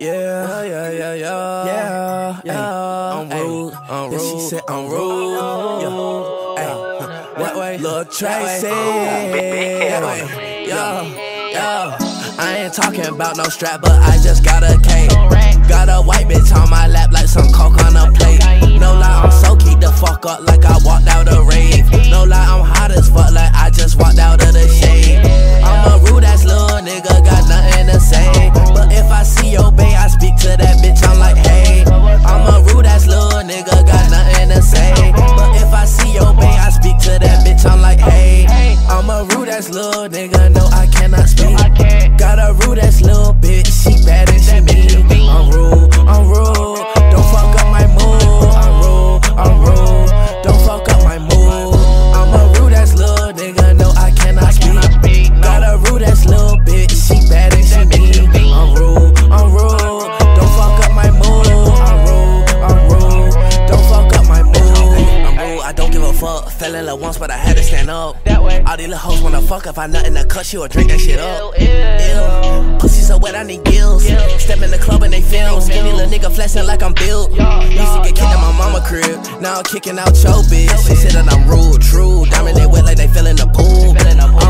Yeah, yeah, yeah, yeah, yeah, yeah. I'm rude, I'm rude. She said I'm rude. Yeah, hey, what way? Lil Tracy. Yeah, yeah, yeah. I ain't talking about no strap, but I just got a K. Got a white bitch on my lap like some coke little nigga, fuck. Fell in love once, but I had to stand up. That way. All these little hoes wanna fuck if I nothing to cut you or drink that shit up. Ew. Pussy so wet, I need gills. Step in the club and they film. Skinny little nigga flexing like I'm built. Used to get kicked out my mama crib. Now I'm kicking out your bitch. She said that I'm rude, true. Diamond they wet like they fell in the pool. I'm a rude ass